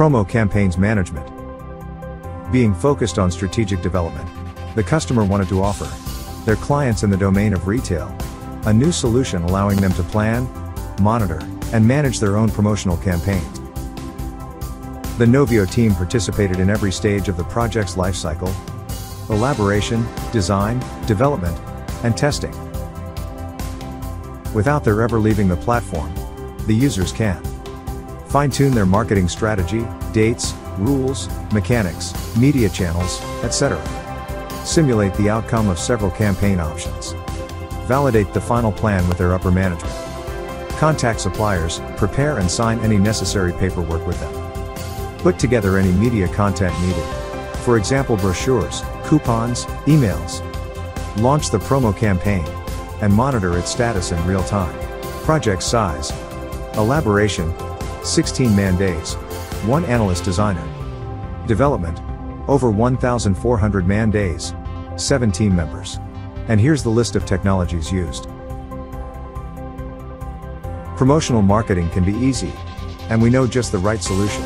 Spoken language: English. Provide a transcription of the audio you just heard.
Promo campaigns management. Being focused on strategic development, the customer wanted to offer their clients in the domain of retail a new solution allowing them to plan, monitor, and manage their own promotional campaigns. The Noveo team participated in every stage of the project's lifecycle elaboration, design, development, and testing. Without their ever leaving the platform, the users can fine tune their marketing strategy, dates, rules, mechanics, media channels, etc. Simulate the outcome of several campaign options. Validate the final plan with their upper management. Contact suppliers, prepare and sign any necessary paperwork with them. Put together any media content needed. For example, brochures, coupons, emails. Launch the promo campaign and monitor its status in real time. Project size. Elaboration 16 man days. 1 analyst designer. Development over 1,400 man days. 7 team members. And here's the list of technologies used. Promotional marketing can be easy, and we know just the right solution.